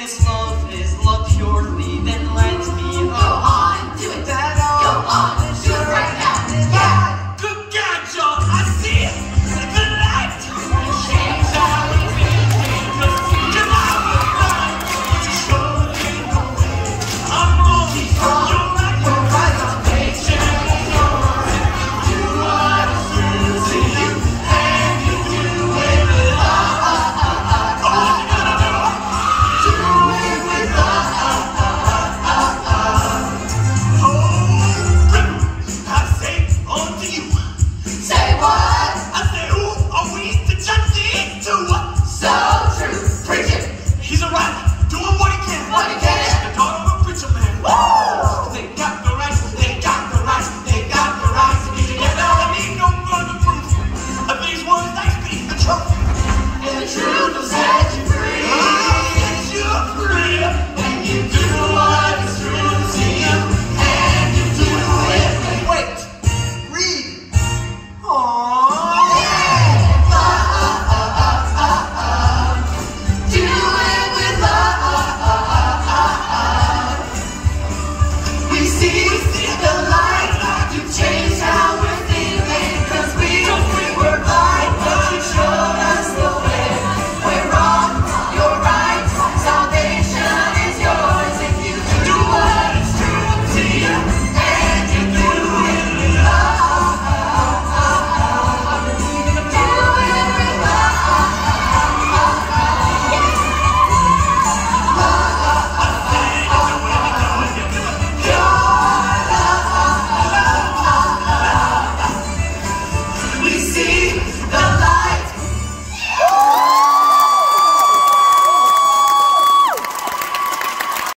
This love.